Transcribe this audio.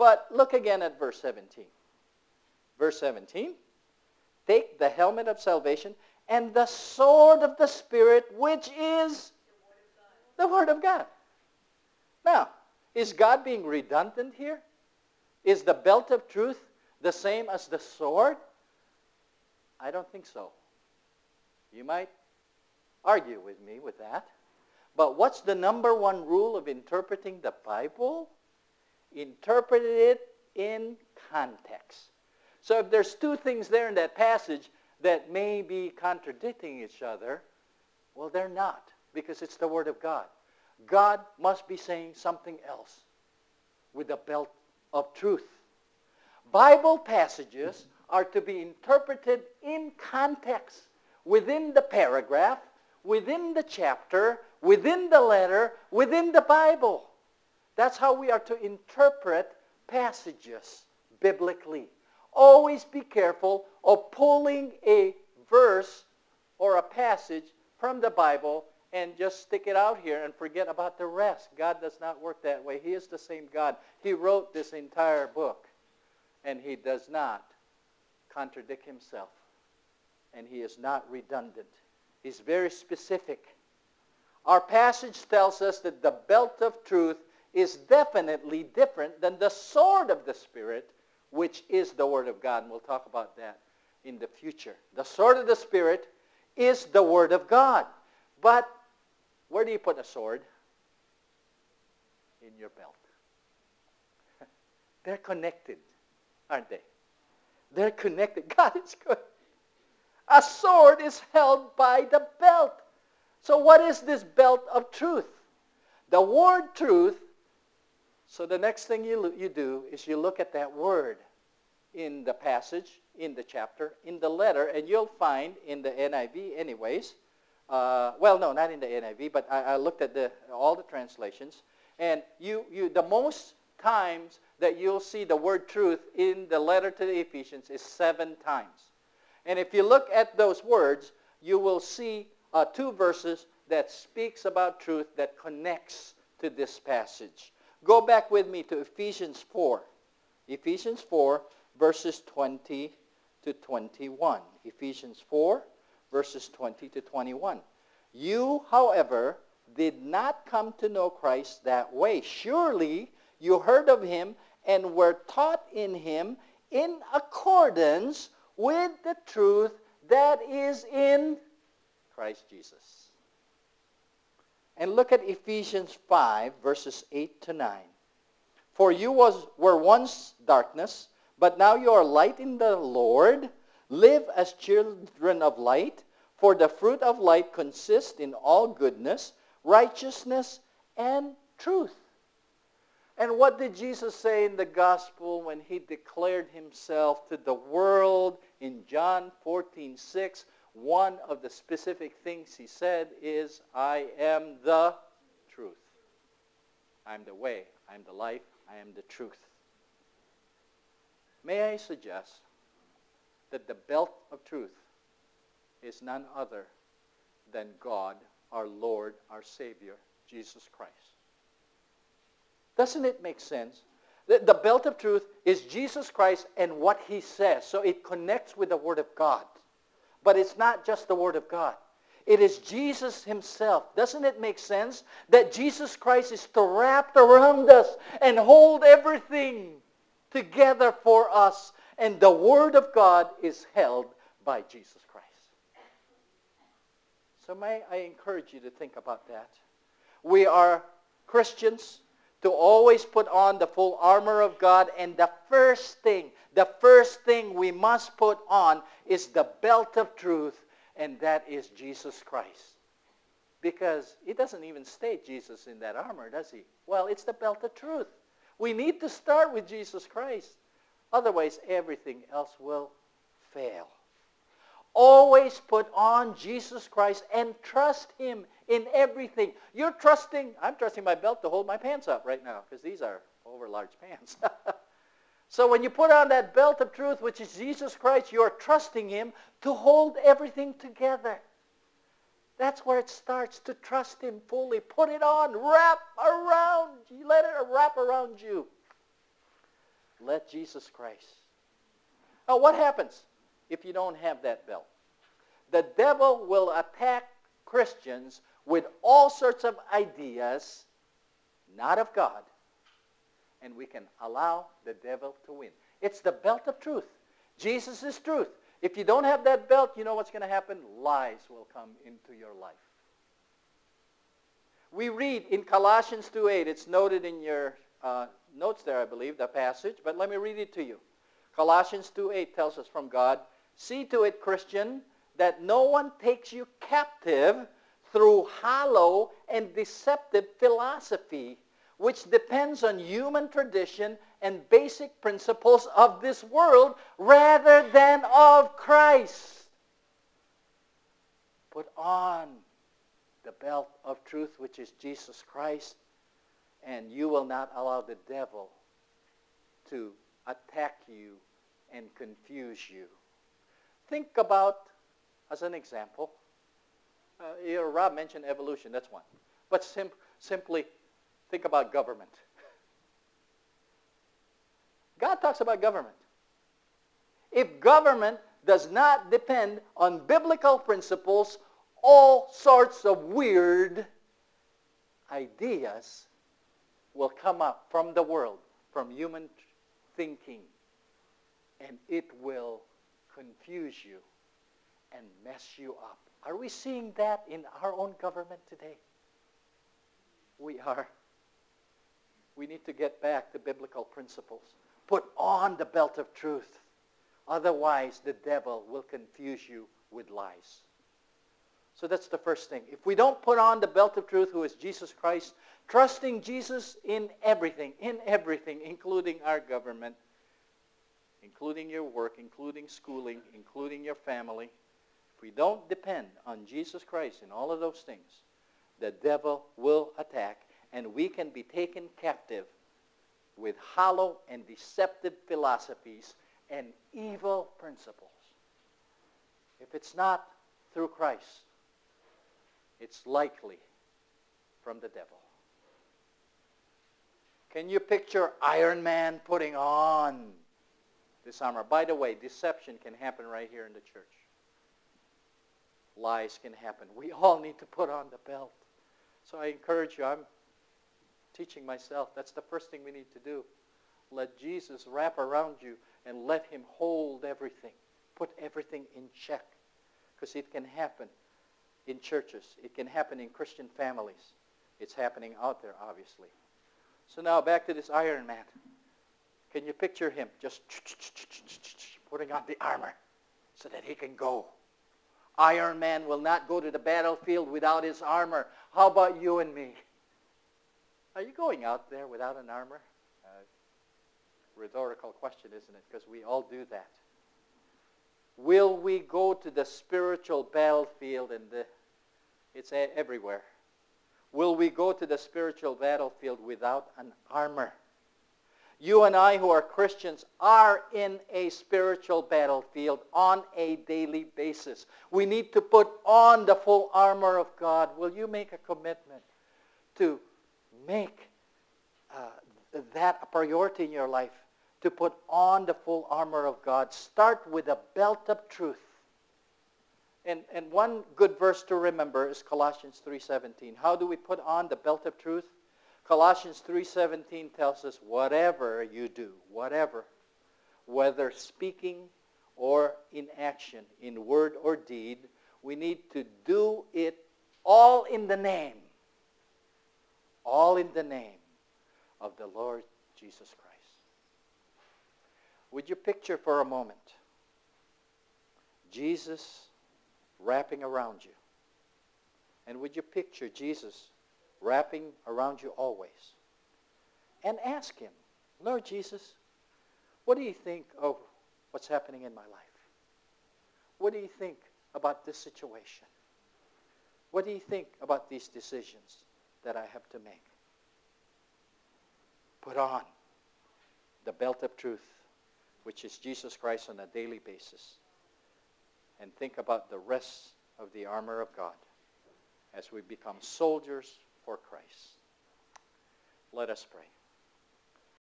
But look again at verse 17. Verse 17, take the helmet of salvation and the sword of the Spirit, which is the Word of God. Now, is God being redundant here? Is the belt of truth the same as the sword? I don't think so. You might argue with me with that. But what's the number one rule of interpreting the Bible? Interpret it in context. So if there's two things there in that passage that may be contradicting each other, well, they're not because it's the Word of God. God must be saying something else with the belt of truth. Bible passages are to be interpreted in context, within the paragraph, within the chapter, within the letter, within the Bible. That's how we are to interpret passages biblically. Always be careful of pulling a verse or a passage from the Bible and just stick it out here and forget about the rest. God does not work that way. He is the same God. He wrote this entire book, and he does not contradict himself, and he is not redundant. He's very specific. Our passage tells us that the belt of truth is definitely different than the sword of the Spirit, which is the Word of God. And we'll talk about that in the future. The sword of the Spirit is the Word of God. But where do you put a sword? In your belt. They're connected, aren't they? They're connected. God is good. A sword is held by the belt. So what is this belt of truth? The word truth so the next thing you, you do is you look at that word in the passage, in the chapter, in the letter, and you'll find in the NIV anyways, uh, well, no, not in the NIV, but I, I looked at the, all the translations, and you, you, the most times that you'll see the word truth in the letter to the Ephesians is seven times. And if you look at those words, you will see uh, two verses that speaks about truth that connects to this passage. Go back with me to Ephesians 4. Ephesians 4, verses 20 to 21. Ephesians 4, verses 20 to 21. You, however, did not come to know Christ that way. Surely you heard of him and were taught in him in accordance with the truth that is in Christ Jesus. And look at Ephesians 5, verses 8 to 9. For you was, were once darkness, but now you are light in the Lord. Live as children of light, for the fruit of light consists in all goodness, righteousness, and truth. And what did Jesus say in the gospel when he declared himself to the world in John 14, 6? One of the specific things he said is, I am the truth. I'm the way, I'm the life, I am the truth. May I suggest that the belt of truth is none other than God, our Lord, our Savior, Jesus Christ. Doesn't it make sense? The, the belt of truth is Jesus Christ and what he says. So it connects with the Word of God. But it's not just the Word of God. It is Jesus himself. Doesn't it make sense that Jesus Christ is to wrap around us and hold everything together for us and the Word of God is held by Jesus Christ. So may I encourage you to think about that. We are Christians to always put on the full armor of God and the first thing the first thing we must put on is the belt of truth, and that is Jesus Christ. Because it doesn't even state Jesus in that armor, does he? Well, it's the belt of truth. We need to start with Jesus Christ. Otherwise, everything else will fail. Always put on Jesus Christ and trust him in everything. You're trusting, I'm trusting my belt to hold my pants up right now because these are over large pants. So when you put on that belt of truth, which is Jesus Christ, you're trusting him to hold everything together. That's where it starts, to trust him fully. Put it on. Wrap around. Let it wrap around you. Let Jesus Christ. Now, what happens if you don't have that belt? The devil will attack Christians with all sorts of ideas, not of God, and we can allow the devil to win. It's the belt of truth. Jesus is truth. If you don't have that belt, you know what's going to happen? Lies will come into your life. We read in Colossians 2.8, it's noted in your uh, notes there, I believe, the passage, but let me read it to you. Colossians 2.8 tells us from God, See to it, Christian, that no one takes you captive through hollow and deceptive philosophy, which depends on human tradition and basic principles of this world rather than of Christ. Put on the belt of truth, which is Jesus Christ, and you will not allow the devil to attack you and confuse you. Think about, as an example, uh, Rob mentioned evolution, that's one. But sim- simply think about government. God talks about government. If government does not depend on biblical principles, all sorts of weird ideas will come up from the world, from human thinking, and it will mess you up. Are we seeing that in our own government today? We are. We need to get back to biblical principles. Put on the belt of truth. Otherwise, the devil will confuse you with lies. So that's the first thing. If we don't put on the belt of truth, who is Jesus Christ, trusting Jesus in everything, in everything, including our government, including your work, including schooling, including your family, if we don't depend on Jesus Christ in all of those things, the devil will attack and we can be taken captive with hollow and deceptive philosophies and evil principles. If it's not through Christ, it's likely from the devil. Can you picture Iron Man putting on this armor? By the way, deception can happen right here in the church. Lies can happen. We all need to put on the belt. So I encourage you, I'm teaching myself, that's the first thing we need to do. Let Jesus wrap around you and let him hold everything. Put everything in check. Because it can happen in churches. It can happen in Christian families. It's happening out there, obviously. So now back to this Iron Man. Can you picture him just putting on the armor so that he can go? Iron Man will not go to the battlefield without his armor. How about you and me? Are you going out there without an armor? Uh, rhetorical question, isn't it? Because we all do that. Will we go to the spiritual battlefield and the, it's everywhere. Will we go to the spiritual battlefield without an armor? You and I who are Christians are in a spiritual battlefield on a daily basis. We need to put on the full armor of God. Will you make a commitment to make uh, that a priority in your life? to put on the full armor of God. Start with a belt of truth. And, and one good verse to remember is Colossians 3.17. How do we put on the belt of truth? Colossians 3.17 tells us, whatever you do, whatever, whether speaking or in action, in word or deed, we need to do it all in the name, all in the name of the Lord Jesus Christ. Would you picture for a moment Jesus wrapping around you? And would you picture Jesus wrapping around you always? And ask him, Lord Jesus, what do you think of what's happening in my life? What do you think about this situation? What do you think about these decisions that I have to make? Put on the belt of truth which is Jesus Christ on a daily basis, and think about the rest of the armor of God as we become soldiers for Christ. Let us pray.